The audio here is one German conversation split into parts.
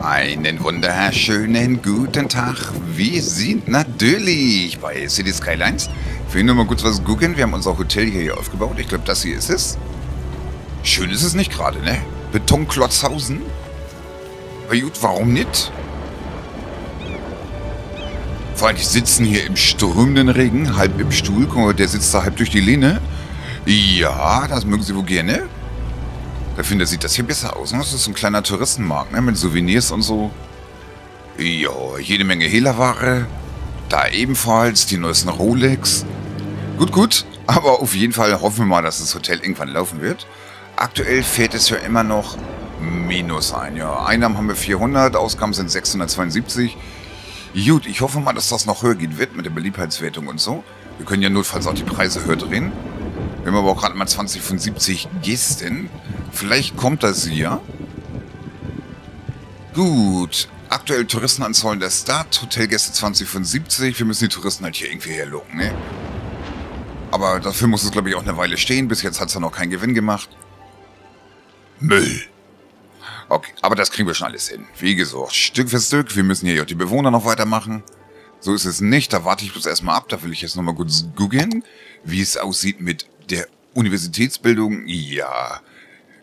Einen wunderschönen guten Tag. Wir sind natürlich bei City Skylines. Will nur mal kurz was googeln. Wir haben unser Hotel hier aufgebaut. Ich glaube, das hier ist es. Schön ist es nicht gerade, ne? Betonklotzhausen. Aber gut, warum nicht? Vor allem, die sitzen hier im strömenden Regen, halb im Stuhl. Guck mal, der sitzt da halb durch die Lehne. Ja, das mögen sie wohl gerne. Da finde sieht das hier besser aus. Ne? Das ist ein kleiner Touristenmarkt, ne? Mit Souvenirs und so. Ja, jede Menge Hehlerware. Da ebenfalls die neuesten Rolex. Gut, gut. Aber auf jeden Fall hoffen wir mal, dass das Hotel irgendwann laufen wird. Aktuell fährt es ja immer noch minus ein. Ja, Einnahmen haben wir 400, Ausgaben sind 672. Gut, ich hoffe mal, dass das noch höher gehen wird mit der Beliebtheitswertung und so. Wir können ja notfalls auch die Preise höher drehen. Wir haben aber auch gerade mal 20 von 70 Gästen. Vielleicht kommt das hier. Gut. Aktuell Touristenanzahlen der Start. Hotelgäste 20 von 70. Wir müssen die Touristen halt hier irgendwie herlocken, ne? Aber dafür muss es, glaube ich, auch eine Weile stehen. Bis jetzt hat es ja noch keinen Gewinn gemacht. Müll. Okay, aber das kriegen wir schon alles hin. Wie gesagt, Stück für Stück. Wir müssen hier auch die Bewohner noch weitermachen. So ist es nicht. Da warte ich bloß erstmal ab. Da will ich jetzt nochmal kurz googeln, wie es aussieht mit der Universitätsbildung. Ja,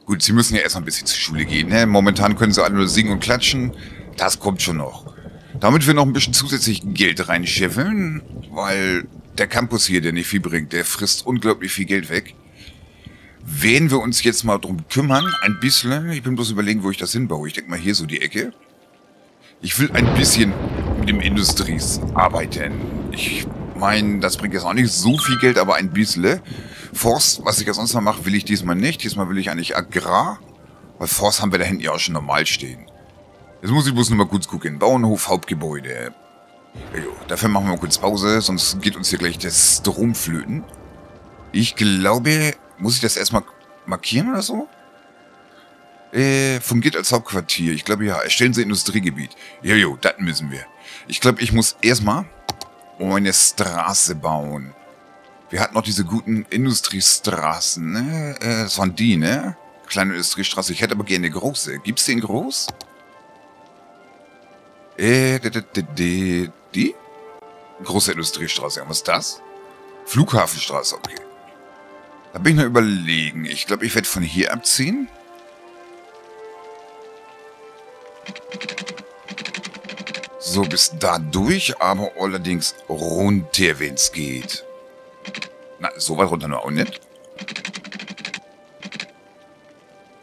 Gut, sie müssen ja erst mal ein bisschen zur Schule gehen. Ne? Momentan können sie alle nur singen und klatschen. Das kommt schon noch. Damit wir noch ein bisschen zusätzlich Geld reinscheffeln, weil der Campus hier, der nicht viel bringt, der frisst unglaublich viel Geld weg. Werden wir uns jetzt mal drum kümmern, ein bisschen. Ich bin bloß überlegen, wo ich das hinbaue. Ich denke mal hier so die Ecke. Ich will ein bisschen mit dem Industries arbeiten. Ich meine, das bringt jetzt auch nicht so viel Geld, aber ein bisschen. Forst, was ich ja sonst noch mache, will ich diesmal nicht. Diesmal will ich eigentlich Agrar. Weil Forst haben wir da hinten ja auch schon normal stehen. Jetzt muss ich bloß nur mal kurz gucken. Bauernhof, Hauptgebäude. Jo, dafür machen wir mal kurz Pause, sonst geht uns hier gleich der Strom flöten. Ich glaube, muss ich das erstmal markieren oder so? Äh, fungiert als Hauptquartier. Ich glaube ja. Erstellen Sie Industriegebiet. Jojo, das müssen wir. Ich glaube, ich muss erstmal eine Straße bauen. Wir hatten noch diese guten Industriestraßen, ne? Äh, das waren die, ne? Kleine Industriestraße. Ich hätte aber gerne große. Gibt's den groß? Äh, die, die? Große Industriestraße. Was ist das? Flughafenstraße, okay. Da bin ich noch überlegen. Ich glaube, ich werde von hier abziehen. So, bis da durch, aber allerdings runter, wenn es geht. Na, so weit runter nur auch nicht.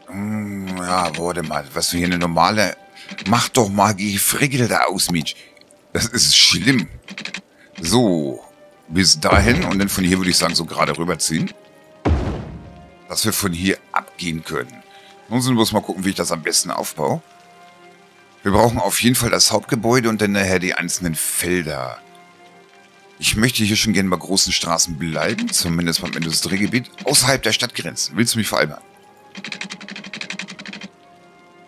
Hm, ja, warte mal. Was für hier eine normale... Mach doch mal die Frickel da aus, Mitch. Das ist schlimm. So. Bis dahin. Und dann von hier würde ich sagen, so gerade rüberziehen. Dass wir von hier abgehen können. Nun müssen wir mal gucken, wie ich das am besten aufbaue. Wir brauchen auf jeden Fall das Hauptgebäude und dann nachher die einzelnen Felder. Ich möchte hier schon gerne bei großen Straßen bleiben, zumindest beim Industriegebiet, außerhalb der Stadtgrenzen. Willst du mich veralbern?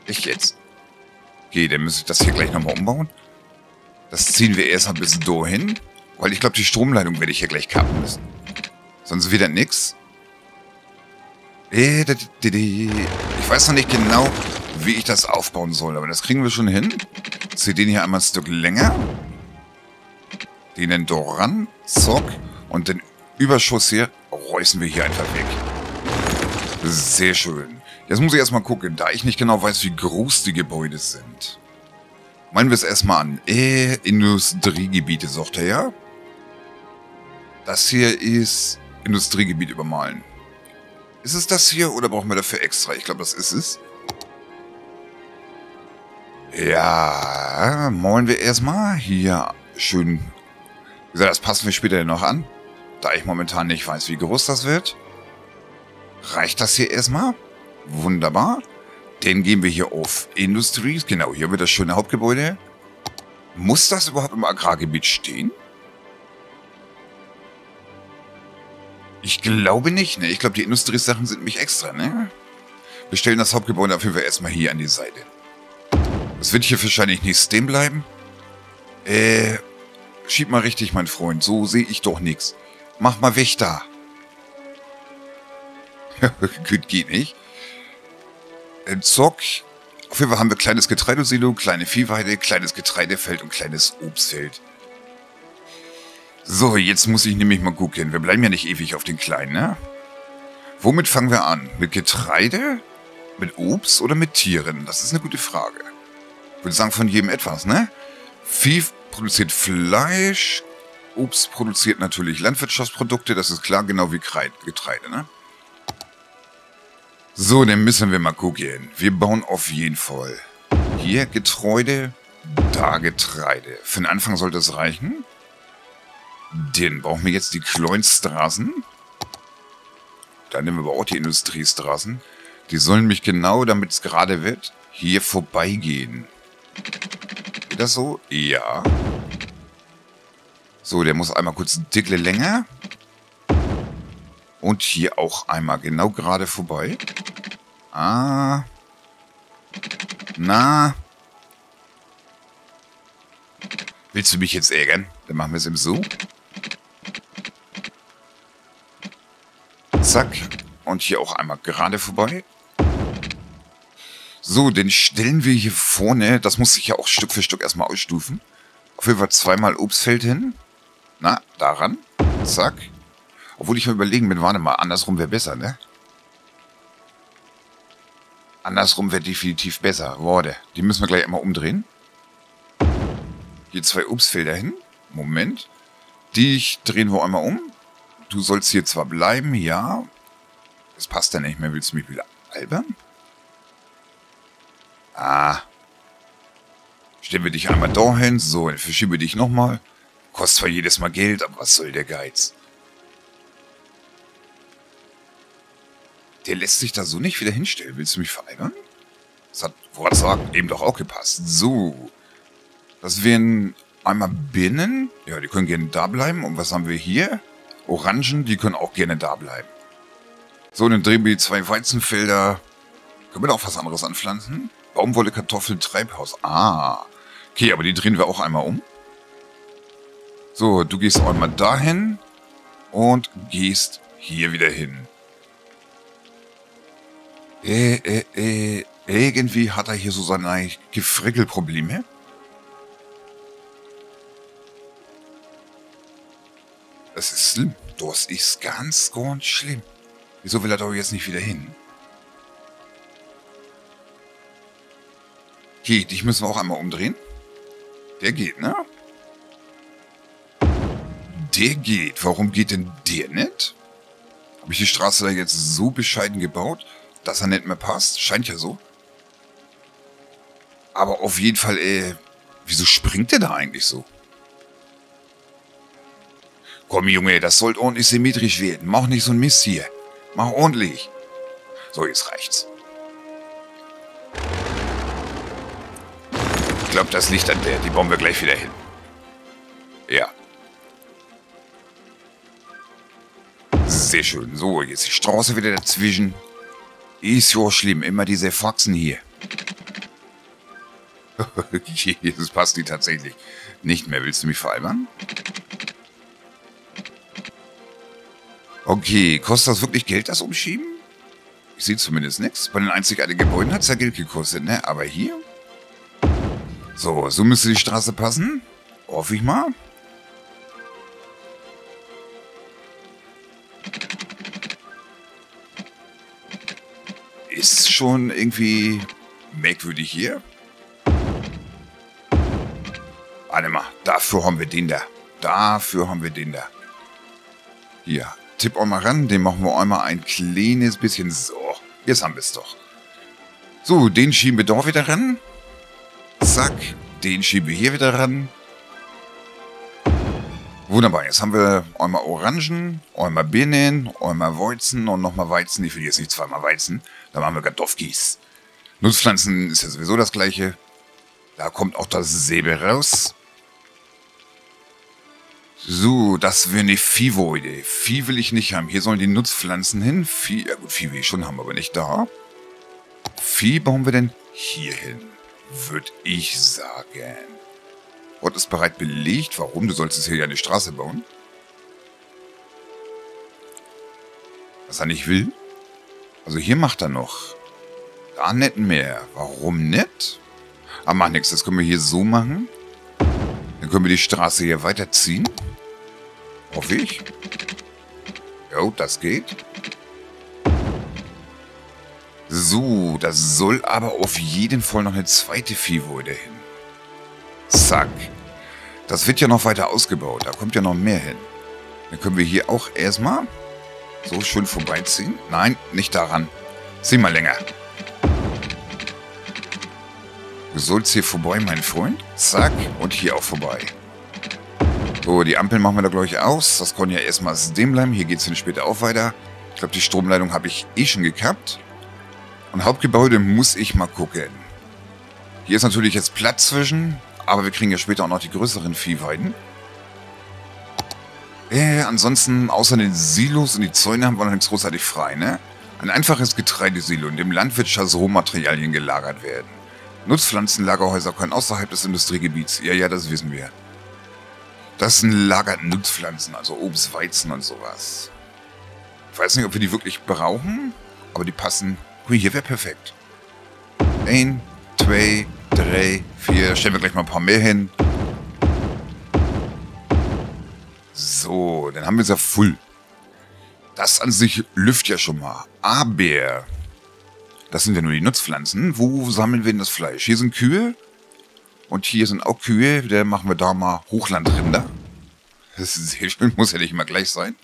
Ich jetzt? Okay, dann muss ich das hier gleich nochmal umbauen. Das ziehen wir erstmal bis dahin, weil ich glaube, die Stromleitung werde ich hier gleich kappen müssen. Sonst wieder nix. Ich weiß noch nicht genau, wie ich das aufbauen soll, aber das kriegen wir schon hin. Ich ziehe den hier einmal ein Stück länger. Den Doran, Zock und den Überschuss hier reißen wir hier einfach weg. Sehr schön. Jetzt muss ich erstmal gucken, da ich nicht genau weiß, wie groß die Gebäude sind. Meinen wir es erstmal an. Äh, Industriegebiete, sagt er ja. Das hier ist Industriegebiet übermalen. Ist es das hier oder brauchen wir dafür extra? Ich glaube, das ist es. Ja, malen wir erstmal hier schön gesagt, das passen wir später noch an. Da ich momentan nicht weiß, wie groß das wird. Reicht das hier erstmal? Wunderbar. Dann gehen wir hier auf Industries. Genau, hier wird das schöne Hauptgebäude. Muss das überhaupt im Agrargebiet stehen? Ich glaube nicht, ne? Ich glaube, die Industriesachen sind mich extra, ne? Wir stellen das Hauptgebäude auf jeden Fall erstmal hier an die Seite. Das wird hier wahrscheinlich nicht stehen bleiben. Äh, Schieb mal richtig, mein Freund. So sehe ich doch nichts. Mach mal weg da. Gut, geht nicht. Zock. Auf jeden Fall haben wir kleines Getreidesilo, kleine Viehweide, kleines Getreidefeld und kleines Obstfeld. So, jetzt muss ich nämlich mal gucken. Wir bleiben ja nicht ewig auf den kleinen, ne? Womit fangen wir an? Mit Getreide? Mit Obst oder mit Tieren? Das ist eine gute Frage. Ich würde sagen, von jedem etwas, ne? Vieh produziert Fleisch, Obst produziert natürlich Landwirtschaftsprodukte, das ist klar, genau wie Getreide, ne? So, dann müssen wir mal gucken. Wir bauen auf jeden Fall hier Getreide, da Getreide. Für den Anfang sollte es reichen. Den brauchen wir jetzt die Kleinstraßen. Dann nehmen wir aber auch die Industriestraßen. Die sollen mich genau, damit es gerade wird, hier vorbeigehen. Das so? Ja. So, der muss einmal kurz ein Tickle länger. Und hier auch einmal genau gerade vorbei. Ah. Na. Willst du mich jetzt ärgern? Dann machen wir es eben so. Zack. Und hier auch einmal gerade vorbei. So, den stellen wir hier vorne. Das muss sich ja auch Stück für Stück erstmal ausstufen. Auf jeden Fall zweimal Obstfeld hin. Na, daran. Zack. Obwohl ich mal überlegen bin, warte mal, andersrum wäre besser, ne? Andersrum wäre definitiv besser. Warte, die müssen wir gleich einmal umdrehen. Hier zwei Obstfelder hin. Moment. Die drehen wir einmal um. Du sollst hier zwar bleiben, ja. Das passt ja nicht mehr. Willst du mich wieder albern? Ah. Stellen wir dich einmal dahin. So, dann verschieben wir dich nochmal. Kostet zwar jedes Mal Geld, aber was soll der Geiz? Der lässt sich da so nicht wieder hinstellen. Willst du mich veralbern? Das hat Wortsagen eben doch auch gepasst. So. Das wären einmal Binnen. Ja, die können gerne da bleiben. Und was haben wir hier? Orangen, die können auch gerne da bleiben. So, dann drehen wir die zwei Weizenfelder. Können wir da auch was anderes anpflanzen? Baumwolle, Kartoffeln, Treibhaus. Ah. Okay, aber die drehen wir auch einmal um. So, du gehst einmal dahin und gehst hier wieder hin. Äh, äh, äh, irgendwie hat er hier so seine Gefrickelprobleme. Das ist schlimm. Das ist ganz, ganz schlimm. Wieso will er doch jetzt nicht wieder hin? Okay, dich müssen wir auch einmal umdrehen. Der geht, ne? Der geht. Warum geht denn der nicht? Habe ich die Straße da jetzt so bescheiden gebaut, dass er nicht mehr passt? Scheint ja so. Aber auf jeden Fall, äh, wieso springt der da eigentlich so? Komm, Junge, das sollte ordentlich symmetrisch werden. Mach nicht so ein Mist hier. Mach ordentlich. So, jetzt reicht's. Glaube, das liegt an der. Die bauen wir gleich wieder hin. Ja. Sehr schön. So, jetzt die Straße wieder dazwischen. Ist ja schlimm. Immer diese Faxen hier. Jesus, passt die tatsächlich nicht mehr. Willst du mich veralbern? Okay, kostet das wirklich Geld, das Umschieben? Ich sehe zumindest nichts. Bei den einzigartigen Gebäuden hat es ja Geld gekostet, ne? Aber hier? So, so müsste die Straße passen. Hoffe ich mal. Ist schon irgendwie merkwürdig hier. Warte mal, dafür haben wir den da. Dafür haben wir den da. Hier, tipp auch mal ran. Den machen wir einmal ein kleines bisschen. So, jetzt haben wir es doch. So, den schieben wir doch wieder ran. Zack, den schieben wir hier wieder ran. Wunderbar, jetzt haben wir einmal Orangen, einmal Birnen, einmal Weizen und nochmal Weizen. Ich will jetzt nicht zweimal Weizen. Da machen wir Kartoffelkies. Nutzpflanzen ist ja sowieso das gleiche. Da kommt auch das Säbel raus. So, das wäre eine Viehweide. Vieh will ich nicht haben. Hier sollen die Nutzpflanzen hin. Vieh, ja gut, Vieh will ich schon haben, aber nicht da. Vieh bauen wir denn hier hin, würde ich sagen. Ort ist bereit belegt. Warum? Du sollst es hier ja eine Straße bauen. Was er nicht will? Also hier macht er noch Da nicht mehr. Warum nicht? Aber macht nichts, das können wir hier so machen. Dann können wir die Straße hier weiterziehen. Hoffe ich. Jo, das geht. So, das soll aber auf jeden Fall noch eine zweite Viehweide hin. Zack. Das wird ja noch weiter ausgebaut. Da kommt ja noch mehr hin. Dann können wir hier auch erstmal so schön vorbeiziehen. Nein, nicht daran. Zieh mal länger. Du sollst hier vorbei, mein Freund. Zack. Und hier auch vorbei. So, die Ampeln machen wir da, glaube ich, aus. Das kann ja erstmal dem bleiben. Hier geht es dann später auch weiter. Ich glaube, die Stromleitung habe ich eh schon gekappt. Und Hauptgebäude muss ich mal gucken. Hier ist natürlich jetzt Platz zwischen, aber wir kriegen ja später auch noch die größeren Viehweiden. Äh, ansonsten, außer den Silos und die Zäune haben wir noch nichts großartig frei, ne? Ein einfaches Getreidesilo, in dem Landwirtschaftsrohmaterialien gelagert werden. Nutzpflanzenlagerhäuser können außerhalb des Industriegebiets. Ja, ja, das wissen wir. Das sind lagerte Nutzpflanzen, also Obst, Weizen und sowas. Ich weiß nicht, ob wir die wirklich brauchen, aber die passen Hui, hier wäre perfekt. Ein, zwei, drei, vier. Stellen wir gleich mal ein paar mehr hin. So, dann haben wir es ja full. Das an sich lüft ja schon mal. Aber, das sind ja nur die Nutzpflanzen. Wo sammeln wir denn das Fleisch? Hier sind Kühe. Und hier sind auch Kühe. Da machen wir da mal Hochlandrinder. Das ist sehr schön, muss ja nicht immer gleich sein.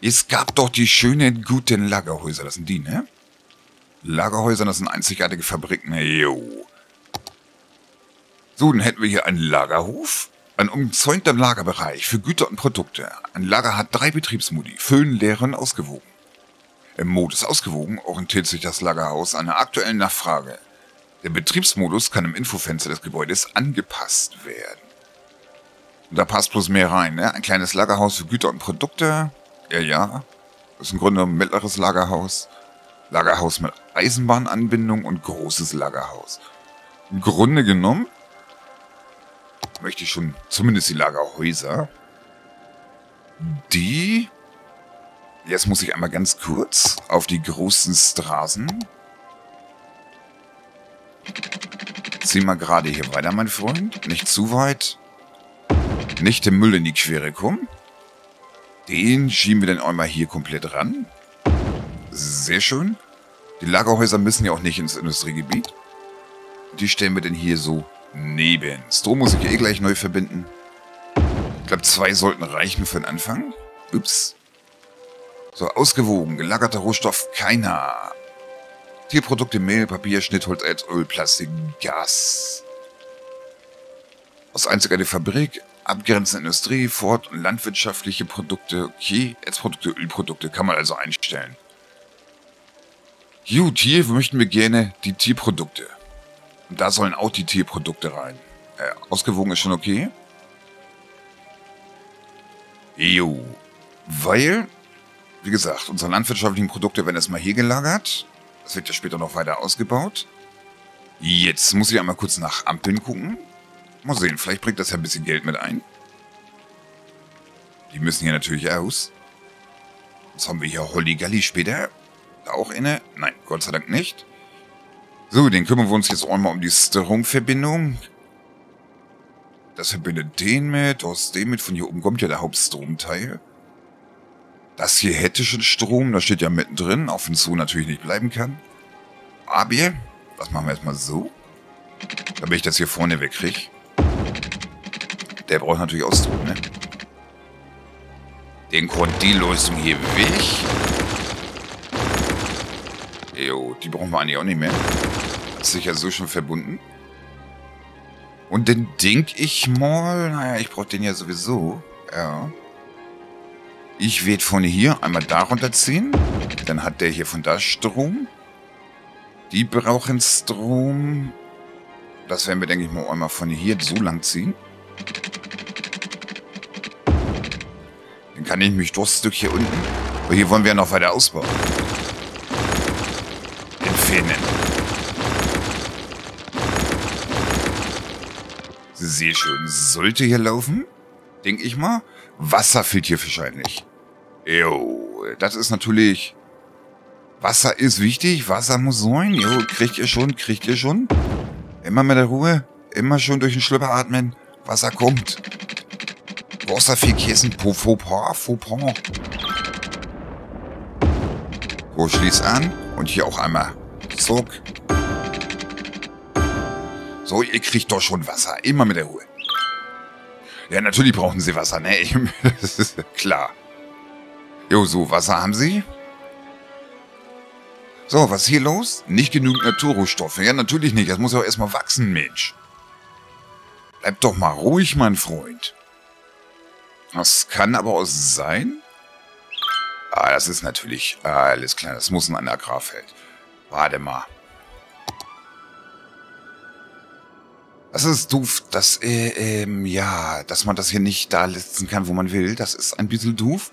Es gab doch die schönen, guten Lagerhäuser. Das sind die, ne? Lagerhäusern, das sind einzigartige Fabriken. Jo. So, dann hätten wir hier einen Lagerhof. Ein umzäunter Lagerbereich für Güter und Produkte. Ein Lager hat drei Betriebsmodi. Füllen, leeren, ausgewogen. Im Modus ausgewogen orientiert sich das Lagerhaus an der aktuellen Nachfrage. Der Betriebsmodus kann im Infofenster des Gebäudes angepasst werden. Und da passt bloß mehr rein, ne? Ein kleines Lagerhaus für Güter und Produkte. Ja, ja. Das ist im Grunde ein mittleres Lagerhaus. Lagerhaus mit Eisenbahnanbindung und großes Lagerhaus. Im Grunde genommen möchte ich schon zumindest die Lagerhäuser, die... Jetzt muss ich einmal ganz kurz auf die großen Straßen. Zieh mal gerade hier weiter, mein Freund. Nicht zu weit. Nicht dem Müll in die Quere kommen. Den schieben wir dann einmal hier komplett ran. Sehr schön. Die Lagerhäuser müssen ja auch nicht ins Industriegebiet. Die stellen wir denn hier so neben. Strom muss ich eh gleich neu verbinden. Ich glaube, zwei sollten reichen für den Anfang. Ups. So, ausgewogen. Gelagerter Rohstoff, keiner. Tierprodukte, Mehl, Papier, Schnittholz, Öl, Plastik, Gas. Aus einziger Fabrik, abgrenzende Industrie, Fort- und landwirtschaftliche Produkte, okay, Erzprodukte, Ölprodukte kann man also einstellen. Gut, hier möchten wir gerne die Tierprodukte. Und da sollen auch die Tierprodukte rein. Äh, ausgewogen ist schon okay. Jo. Weil, wie gesagt, unsere landwirtschaftlichen Produkte werden erstmal hier gelagert. Das wird ja später noch weiter ausgebaut. Jetzt muss ich einmal kurz nach Ampeln gucken. Mal sehen, vielleicht bringt das ja ein bisschen Geld mit ein. Die müssen hier natürlich aus. Jetzt haben wir hier Holly Galli später auch inne? Nein, Gott sei Dank nicht. So, den kümmern wir uns jetzt auch mal um die Stromverbindung. Das verbindet den mit, aus dem mit. Von hier oben kommt ja der Hauptstromteil. Das hier hätte schon Strom, das steht ja mittendrin, wenn es so natürlich nicht bleiben kann. Aber, das machen wir erstmal so. Damit ich das hier vorne wegkriege. Der braucht natürlich auch Strom, ne? Den kommt die Lösung hier weg. Jo, die brauchen wir eigentlich auch nicht mehr. Hat sich ja so schon verbunden. Und dann denke ich mal, naja, ich brauche den ja sowieso. Ja. Ich werde von hier einmal da runterziehen. Dann hat der hier von da Strom. Die brauchen Strom. Das werden wir, denke ich mal, einmal von hier so lang ziehen. Dann kann ich mich durch das Stück hier unten. Aber hier wollen wir ja noch weiter ausbauen finden. Sehr schön. Sollte hier laufen? Denke ich mal. Wasser fehlt hier wahrscheinlich. Jo, das ist natürlich Wasser ist wichtig, Wasser muss sein. Jo, kriegt ihr schon, kriegt ihr schon. Immer mit der Ruhe, immer schön durch den Schlüpper atmen. Wasser kommt. Wasser viel Kissen, faux pas, faux pas. So, schließ an und hier auch einmal. Zog. So, ihr kriegt doch schon Wasser. Immer mit der Ruhe. Ja, natürlich brauchen sie Wasser, ne? das ist klar. Jo, so, Wasser haben sie. So, was ist hier los? Nicht genügend Naturrohstoffe. Ja, natürlich nicht. Das muss ja auch erstmal wachsen, Mensch. Bleib doch mal ruhig, mein Freund. Das kann aber auch sein. Ah, das ist natürlich... Alles klar, das muss ein Agrarfeld. Warte mal. Das ist doof, dass, äh, ähm, ja, dass man das hier nicht da setzen kann, wo man will. Das ist ein bisschen doof.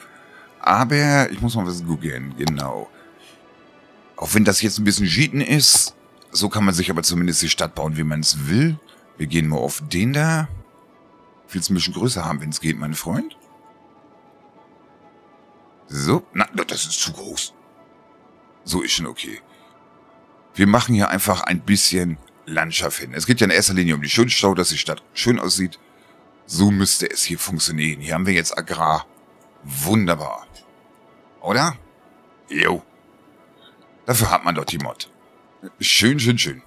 Aber ich muss mal was googeln, genau. Auch wenn das jetzt ein bisschen Cheaten ist, so kann man sich aber zumindest die Stadt bauen, wie man es will. Wir gehen mal auf den da. Ich will es ein bisschen größer haben, wenn es geht, mein Freund. So, na, das ist zu groß. So ist schon okay. Wir machen hier einfach ein bisschen Landschaft hin. Es geht ja in erster Linie um die Schönstau, dass die Stadt schön aussieht. So müsste es hier funktionieren. Hier haben wir jetzt Agrar. Wunderbar. Oder? Jo. Dafür hat man dort die Mod. Schön, schön, schön.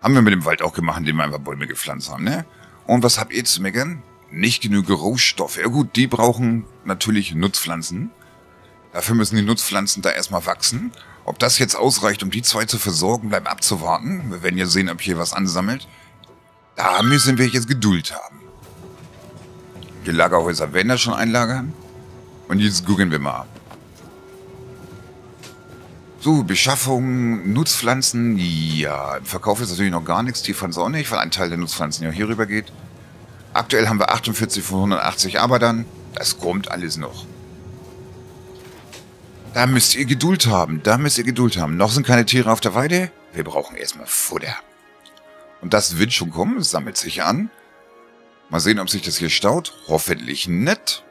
Haben wir mit dem Wald auch gemacht, indem wir einfach Bäume gepflanzt haben, ne? Und was habt ihr zu meckern? Nicht genügend Rohstoffe. Ja gut, die brauchen natürlich Nutzpflanzen. Dafür müssen die Nutzpflanzen da erstmal wachsen. Ob das jetzt ausreicht, um die zwei zu versorgen, bleibt abzuwarten. Wir werden ja sehen, ob hier was ansammelt. Da müssen wir jetzt Geduld haben. Die Lagerhäuser werden da schon einlagern. Und jetzt gucken wir mal. So, Beschaffung, Nutzpflanzen, ja, im Verkauf ist natürlich noch gar nichts, die fanden es auch nicht, weil ein Teil der Nutzpflanzen ja hier rüber geht. Aktuell haben wir 48 von 180 Arbeitern, das kommt alles noch. Da müsst ihr Geduld haben. Da müsst ihr Geduld haben. Noch sind keine Tiere auf der Weide. Wir brauchen erstmal Futter. Und das wird schon kommen. Sammelt sich an. Mal sehen, ob sich das hier staut. Hoffentlich nicht.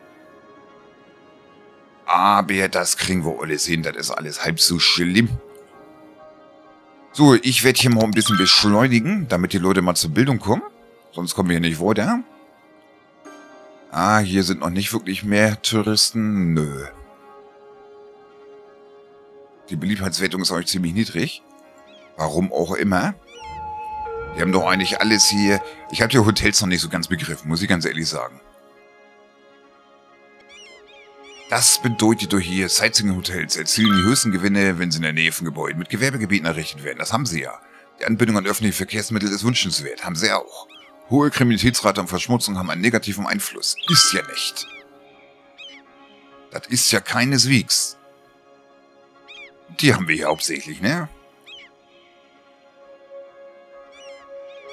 Aber das kriegen wir alles hin. Das ist alles halb so schlimm. So, ich werde hier mal ein bisschen beschleunigen, damit die Leute mal zur Bildung kommen. Sonst kommen wir hier nicht weiter. Ah, hier sind noch nicht wirklich mehr Touristen. Nö. Die Beliebtheitswertung ist euch ziemlich niedrig. Warum auch immer. Die haben doch eigentlich alles hier... Ich habe die Hotels noch nicht so ganz begriffen, muss ich ganz ehrlich sagen. Das bedeutet doch hier, Sightseeing-Hotels erzielen die höchsten Gewinne, wenn sie in der Nähe von Gebäuden mit Gewerbegebieten errichtet werden. Das haben sie ja. Die Anbindung an öffentliche Verkehrsmittel ist wünschenswert. Haben sie auch. Hohe Kriminalitätsrate und Verschmutzung haben einen negativen Einfluss. Ist ja nicht. Das ist ja keineswegs. Die haben wir hier hauptsächlich, ne?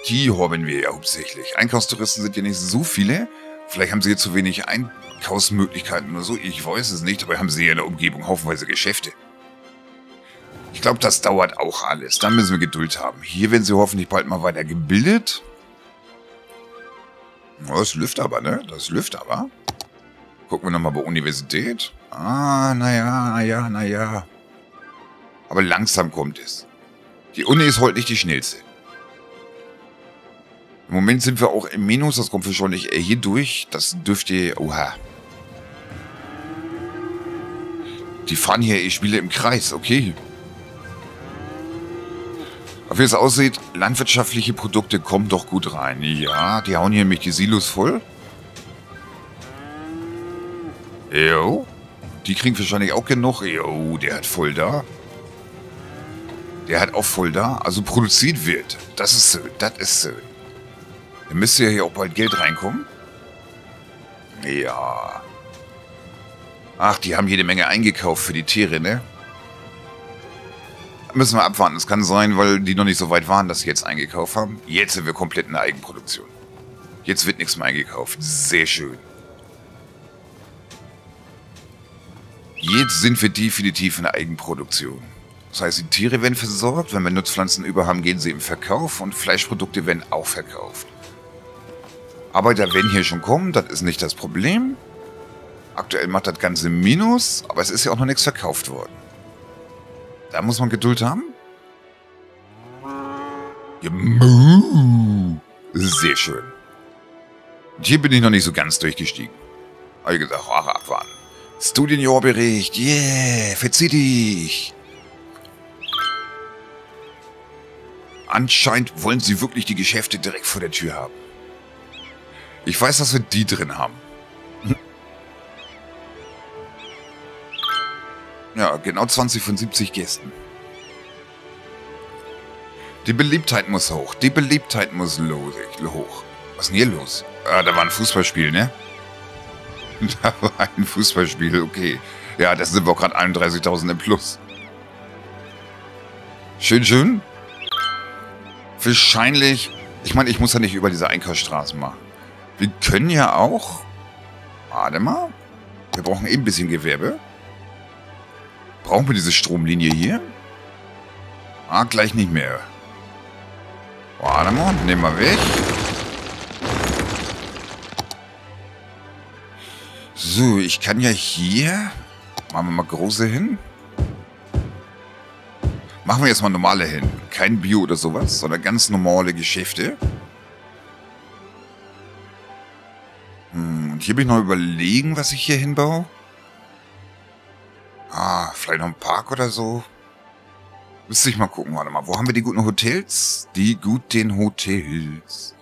Die haben wir ja hauptsächlich. Einkaufstouristen sind ja nicht so viele. Vielleicht haben sie hier zu wenig Einkaufsmöglichkeiten oder so. Ich weiß es nicht, aber haben sie hier in der Umgebung haufenweise Geschäfte. Ich glaube, das dauert auch alles. Da müssen wir Geduld haben. Hier werden sie hoffentlich bald mal weiter gebildet. Das lüft aber, ne? Das lüft aber. Gucken wir nochmal bei Universität. Ah, naja, naja, naja. Aber langsam kommt es. Die Uni ist heute nicht die schnellste. Im Moment sind wir auch im Minus, das kommt wahrscheinlich eher hier durch. Das dürfte... Oha. Die fahren hier ich spiele im Kreis, okay. Aber wie es aussieht, landwirtschaftliche Produkte kommen doch gut rein. Ja, die hauen hier nämlich die Silos voll. Jo. Die kriegen wahrscheinlich auch genug. Jo, der hat voll da. Der hat auch voll da. Also produziert wird. Das ist so. Das ist so. Da müsste ja hier auch bald Geld reinkommen. Ja. Ach, die haben jede Menge eingekauft für die Tiere, ne? Müssen wir abwarten. Es kann sein, weil die noch nicht so weit waren, dass sie jetzt eingekauft haben. Jetzt sind wir komplett in der Eigenproduktion. Jetzt wird nichts mehr eingekauft. Sehr schön. Jetzt sind wir definitiv in der Eigenproduktion. Das heißt, die Tiere werden versorgt, wenn wir Nutzpflanzen über haben, gehen sie im Verkauf und Fleischprodukte werden auch verkauft. Arbeiter werden hier schon kommen, das ist nicht das Problem. Aktuell macht das Ganze Minus, aber es ist ja auch noch nichts verkauft worden. Da muss man Geduld haben. Sehr schön. Und hier bin ich noch nicht so ganz durchgestiegen. Habe ich gesagt, ach, abwarten. Studienjahrbericht, yeah, verzieh dich. Anscheinend wollen sie wirklich die Geschäfte direkt vor der Tür haben. Ich weiß, dass wir die drin haben. Ja, genau 20 von 70 Gästen. Die Beliebtheit muss hoch. Die Beliebtheit muss hoch. Was ist denn hier los? Ah, da war ein Fußballspiel, ne? Da war ein Fußballspiel, okay. Ja, das sind wir gerade 31.000 im Plus. Schön, schön. Wahrscheinlich... Ich meine, ich muss ja nicht über diese Einkaufsstraßen machen. Wir können ja auch... Warte mal. Wir brauchen eben ein bisschen Gewerbe. Brauchen wir diese Stromlinie hier? Ah, gleich nicht mehr. Warte mal, nehmen wir weg. So, ich kann ja hier... Machen wir mal große hin. Machen wir jetzt mal normale hin. Kein Bio oder sowas, sondern ganz normale Geschäfte. Hm, und hier bin ich noch überlegen, was ich hier hinbaue. Ah, vielleicht noch ein Park oder so. Müsste ich mal gucken, warte mal. Wo haben wir die guten Hotels? Die guten Hotels.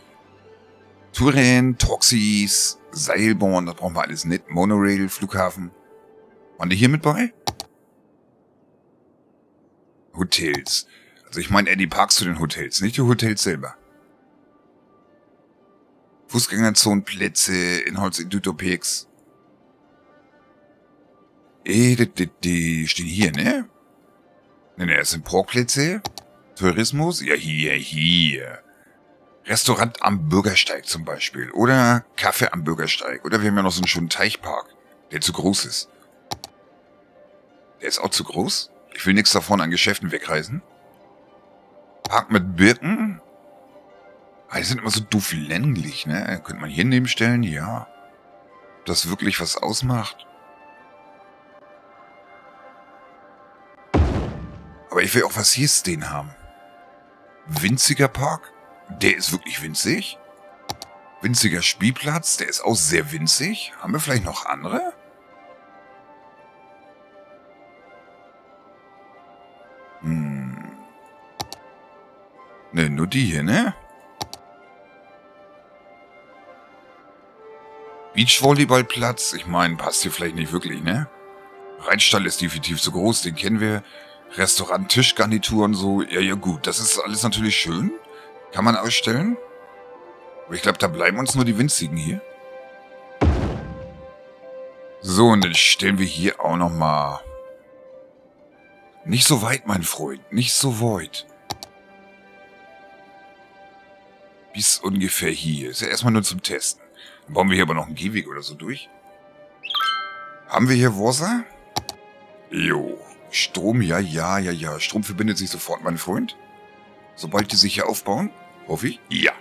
Turin, Taxis, Seilborn, das brauchen wir alles nicht. Monorail, Flughafen. Waren die hier mit bei? Hotels. Also ich meine eher die Parks zu den Hotels, nicht die Hotels selber. Fußgängerzonenplätze, Inhaltsinstitut Intutopex. Eh, die, die, die stehen hier, ne? Ne, ne, das sind Parkplätze. Tourismus? Ja, hier, hier. Restaurant am Bürgersteig zum Beispiel. Oder Kaffee am Bürgersteig. Oder wir haben ja noch so einen schönen Teichpark, der zu groß ist. Der ist auch zu groß? Ich will nichts davon an Geschäften wegreisen. Park mit Birken? Ah, die sind immer so doof länglich, ne? Könnte man hier nebenstellen? Ja. Ob das wirklich was ausmacht? Aber ich will auch was hier stehen haben. Winziger Park? Der ist wirklich winzig. Winziger Spielplatz, der ist auch sehr winzig. Haben wir vielleicht noch andere? Ne, nur die hier, ne? Beachvolleyballplatz, ich meine, passt hier vielleicht nicht wirklich, ne? Reitstall ist definitiv zu groß, den kennen wir. Restaurant, Tischgarnitur und so, ja, ja gut, das ist alles natürlich schön. Kann man ausstellen. Aber ich glaube, da bleiben uns nur die winzigen hier. So, und dann stellen wir hier auch nochmal... Nicht so weit, mein Freund. Nicht so weit. Bis ungefähr hier. Ist ja erstmal nur zum Testen. Dann bauen wir hier aber noch einen Gehweg oder so durch. Haben wir hier Wasser? Jo. Strom, ja, ja, ja, ja. Strom verbindet sich sofort, mein Freund. Sobald die sich hier aufbauen. Hoffe ich. Ja.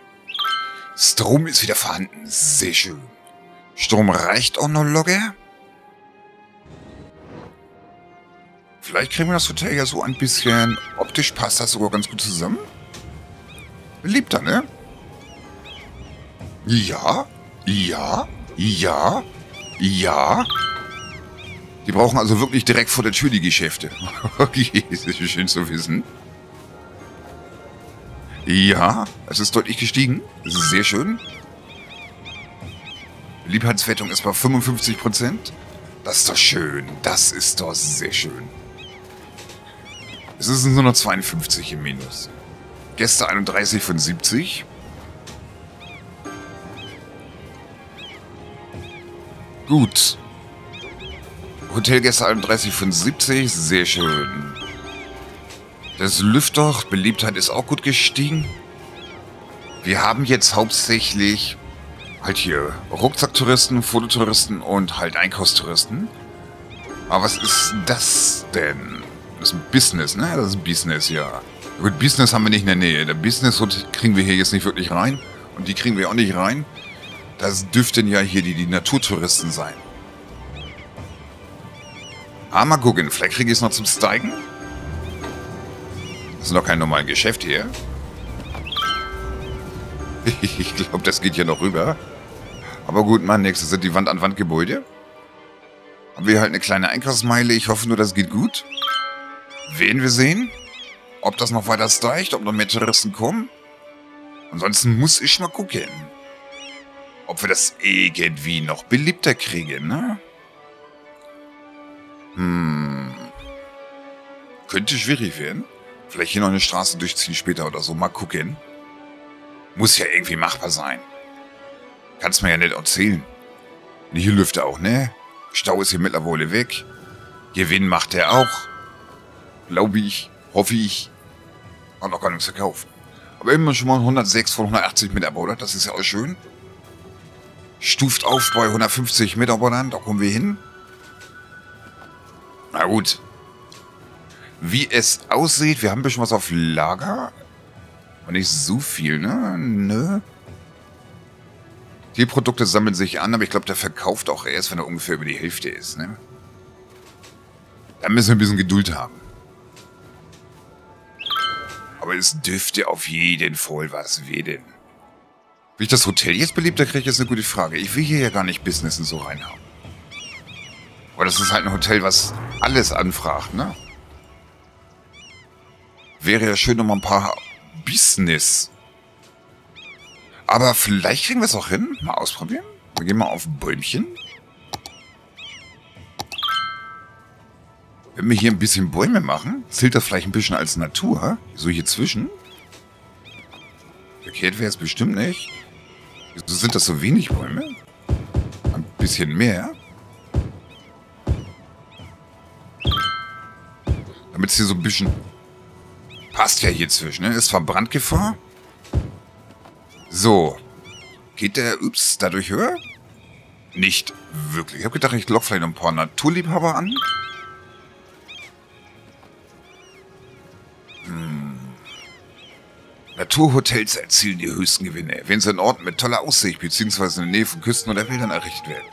Strom ist wieder vorhanden. Sehr schön. Strom reicht auch noch locker. Vielleicht kriegen wir das Hotel ja so ein bisschen... Optisch passt das sogar ganz gut zusammen. Liebt er, ne? Ja, ja, ja, ja. Die brauchen also wirklich direkt vor der Tür die Geschäfte. okay, das ist schön zu wissen. Ja, es ist deutlich gestiegen. Sehr schön. Liebheitswertung ist bei 55%. Das ist doch schön. Das ist doch sehr schön. Es ist nur noch 52 im Minus. Gäste 31 von 70. Gut. Hotelgäste 31 von 70, sehr schön. Das Lüfter, Beliebtheit ist auch gut gestiegen. Wir haben jetzt hauptsächlich halt hier Rucksacktouristen, Fototouristen und halt Einkaufstouristen. Aber was ist das denn? Das ist ein Business, ne? Das ist ein Business, ja. Gut, Business haben wir nicht in der Nähe. Der Business kriegen wir hier jetzt nicht wirklich rein. Und die kriegen wir auch nicht rein. Das dürften ja hier die, die Naturtouristen sein. Ah, mal gucken. Vielleicht kriege ich es noch zum Steigen. Das ist noch kein normales Geschäft hier. Ich glaube, das geht hier noch rüber. Aber gut, Mann, nächstes sind die Wand-an-Wand-Gebäude. Haben wir halt eine kleine Einkaufsmeile. Ich hoffe nur, das geht gut. Wen wir sehen. Ob das noch weiter steigt, ob noch mehr Touristen kommen. Ansonsten muss ich mal gucken. Ob wir das irgendwie noch beliebter kriegen, ne? Hm. Könnte schwierig werden. Vielleicht hier noch eine Straße durchziehen später oder so. Mal gucken. Muss ja irgendwie machbar sein. Kannst mir ja nicht erzählen. Hier Lüfte auch, ne? Stau ist hier mittlerweile weg. Gewinn macht er auch. Glaube ich. Hoffe ich. Hat noch gar nichts verkauft. Aber immer schon mal 106 von 180 Mitarbeitern. Das ist ja auch schön. Stuft auf bei 150 Mitarbeitern. Da kommen wir hin. Na gut. Wie es aussieht, wir haben ein bisschen was auf Lager. Aber nicht so viel, ne? Nö. Die Produkte sammeln sich an, aber ich glaube, der verkauft auch erst, wenn er ungefähr über die Hälfte ist, ne? Da müssen wir ein bisschen Geduld haben. Aber es dürfte auf jeden Fall was werden. Wie ich das Hotel jetzt beliebter kriege, ist eine gute Frage. Ich will hier ja gar nicht Business und so reinhauen. Aber das ist halt ein Hotel, was alles anfragt, ne? Wäre ja schön, noch mal ein paar Business. Aber vielleicht kriegen wir es auch hin. Mal ausprobieren. Wir gehen mal auf Bäumchen. Wenn wir hier ein bisschen Bäume machen, zählt das vielleicht ein bisschen als Natur. So hier zwischen. Verkehrt wäre es bestimmt nicht. Wieso sind das so wenig Bäume? Ein bisschen mehr. Damit es hier so ein bisschen... Passt ja hier zwischen, ne? Ist zwar Brandgefahr. So. Geht der, ups, dadurch höher? Nicht wirklich. Ich habe gedacht, ich lock vielleicht noch ein paar Naturliebhaber an. Naturhotels erzielen die höchsten Gewinne, wenn sie in Orten mit toller Aussicht bzw. in der Nähe von Küsten oder Wäldern errichtet werden.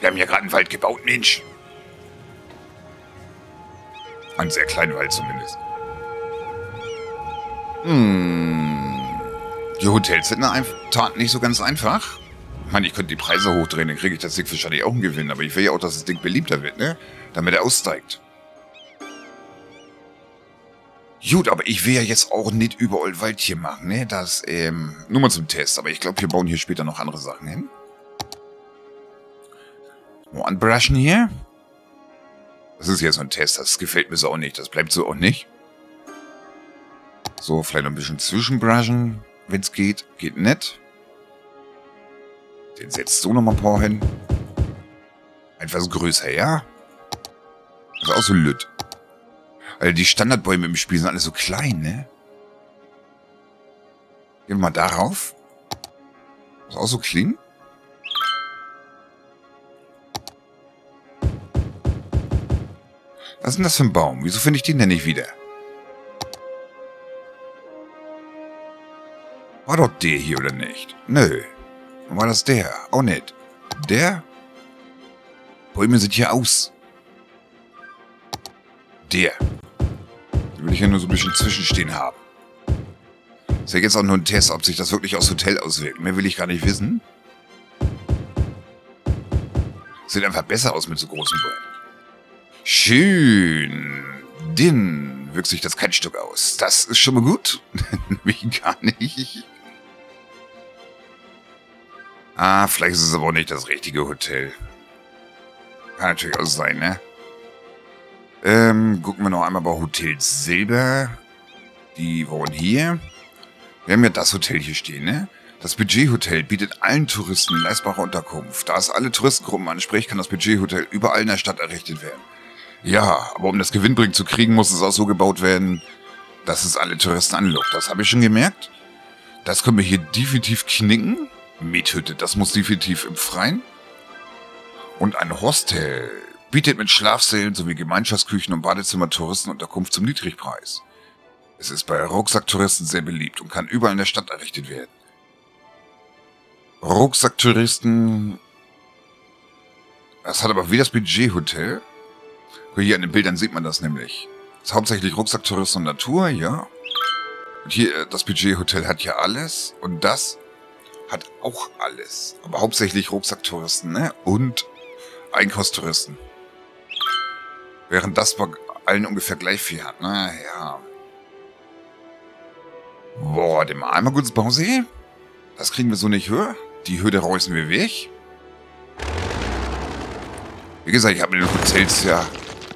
Wir haben ja gerade einen Wald gebaut, Mensch. Einen sehr kleinen Wald zumindest. Hm. Die Hotels sind in der Tat nicht so ganz einfach. Ich meine, ich könnte die Preise hochdrehen, dann kriege ich das Ding wahrscheinlich auch einen Gewinn. Aber ich will ja auch, dass das Ding beliebter wird, ne? Damit er aussteigt. Gut, aber ich will ja jetzt auch nicht überall Wald hier machen, ne? Das, ähm, nur mal zum Test. Aber ich glaube, wir bauen hier später noch andere Sachen hin. Mal anbrushen hier. Das ist jetzt so ein Test, das gefällt mir so auch nicht. Das bleibt so auch nicht. So, vielleicht noch ein bisschen zwischenbrushen, wenn es geht. Geht nett. Den setzt so nochmal ein paar hin. Etwas größer, ja? Das ist auch so lütt. Also die Standardbäume im Spiel sind alle so klein, ne? Gehen wir mal darauf. Ist auch so clean. Was ist denn das für ein Baum? Wieso finde ich den denn nicht wieder? War doch der hier, oder nicht? Nö. War das der? Auch nicht. Der? Bäume sind hier aus. Der. Den will ich ja nur so ein bisschen zwischenstehen haben. Ist ja jetzt auch nur ein Test, ob sich das wirklich aufs Hotel auswirkt. Mehr will ich gar nicht wissen. Sieht einfach besser aus mit so großen Bäumen. Schön. Din wirkt sich das kein Stück aus. Das ist schon mal gut. Wie gar nicht. Ah, vielleicht ist es aber auch nicht das richtige Hotel. Kann natürlich auch sein, ne? Ähm, gucken wir noch einmal bei Hotel Silber. Die wohnen hier. Wir haben ja das Hotel hier stehen, ne? Das Budgethotel bietet allen Touristen leistbare Unterkunft. Da es alle Touristengruppen anspricht, kann das Budgethotel überall in der Stadt errichtet werden. Ja, aber um das gewinnbringend zu kriegen, muss es auch so gebaut werden, dass es alle Touristen anlockt. Das habe ich schon gemerkt. Das können wir hier definitiv knicken. Miethütte, das muss definitiv im Freien. Und ein Hostel bietet mit Schlafsälen sowie Gemeinschaftsküchen und Badezimmer Touristenunterkunft zum Niedrigpreis. Es ist bei Rucksacktouristen sehr beliebt und kann überall in der Stadt errichtet werden. Rucksacktouristen... Das hat aber wie das Budgethotel. Hier an den Bildern sieht man das nämlich. Das ist hauptsächlich Rucksack, Tourismus und Natur, ja. Und hier, äh, das Budgethotel hat ja alles. Und das hat auch alles. Aber hauptsächlich Rucksacktouristen, ne? Und Einkosttouristen. Während das bei allen ungefähr gleich viel hat, ne? Ja. Boah, dem einmal gutes Bausee? Das kriegen wir so nicht höher. Die Hürde reißen wir weg. Wie gesagt, ich habe mit den Hotels ja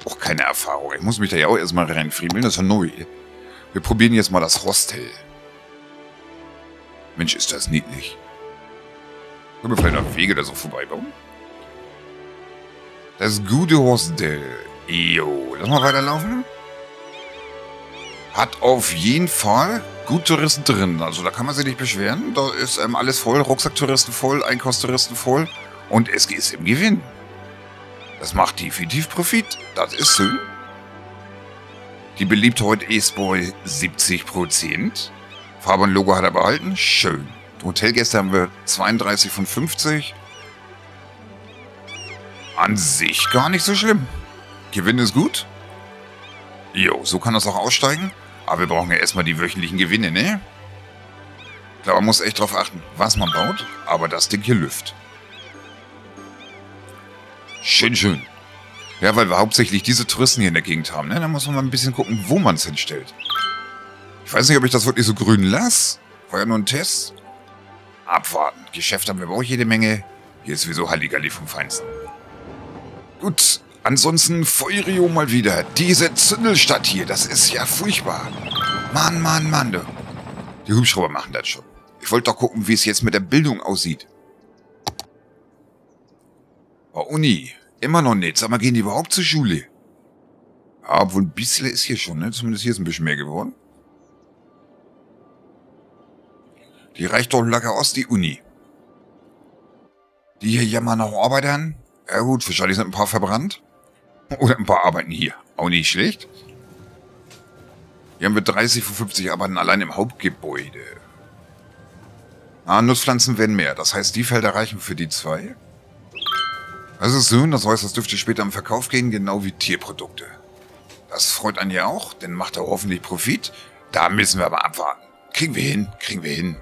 auch keine Erfahrung. Ich muss mich da ja auch erstmal reinfriemeln, das ist ja neu. Wir probieren jetzt mal das Hostel. Mensch, ist das niedlich. Können wir vielleicht noch Wege da so vorbeibauen? Das gute Hostel. Jo, lass mal weiterlaufen. Hat auf jeden Fall gut Touristen drin. Also da kann man sich nicht beschweren. Da ist ähm, alles voll. Rucksacktouristen voll, Einkaufstouristen voll. Und es ist im Gewinn. Das macht definitiv Profit. Das ist schön. Die Beliebtheit ist bei 70%. Farbe und Logo hat er behalten. Schön. Hotelgäste haben wir 32 von 50. An sich gar nicht so schlimm. Gewinn ist gut. Jo, so kann das auch aussteigen. Aber wir brauchen ja erstmal die wöchentlichen Gewinne, ne? Klar, man muss echt drauf achten, was man baut. Aber das Ding hier lüft. Schön, schön. Ja, weil wir hauptsächlich diese Touristen hier in der Gegend haben, ne? Da muss man mal ein bisschen gucken, wo man es hinstellt. Ich weiß nicht, ob ich das wirklich so grün lasse. War ja nur ein Test. Abwarten. Geschäft haben wir aber auch jede Menge. Hier ist sowieso Halligalli vom Feinsten. Gut, ansonsten Feurio mal wieder. Diese Zündelstadt hier, das ist ja furchtbar. Mann, Mann, Mann. Du. Die Hubschrauber machen das schon. Ich wollte doch gucken, wie es jetzt mit der Bildung aussieht. Oh, Uni. Immer noch nicht. Sag mal, gehen die überhaupt zur Schule? Ja, obwohl ein bisschen ist hier schon, ne? Zumindest hier ist ein bisschen mehr geworden. Die reicht doch locker aus, die Uni. Die hier jammern nach Arbeitern. Ja gut, wahrscheinlich sind ein paar verbrannt. Oder ein paar arbeiten hier. Auch nicht schlecht. Hier haben wir 30 von 50 Arbeiten allein im Hauptgebäude. Ah, Nutzpflanzen werden mehr. Das heißt, die Felder reichen für die zwei. Das ist schön, das heißt, das dürfte später im Verkauf gehen, genau wie Tierprodukte. Das freut einen ja auch, denn macht er hoffentlich Profit. Da müssen wir aber abwarten. Kriegen wir hin, kriegen wir hin.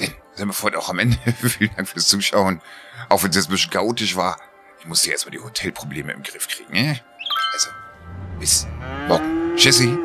Denn sind wir heute auch am Ende. Vielen Dank fürs Zuschauen. Auch wenn es jetzt ein bisschen chaotisch war. Ich musste erstmal die Hotelprobleme im Griff kriegen, ne? Also, bis morgen. Tschüssi.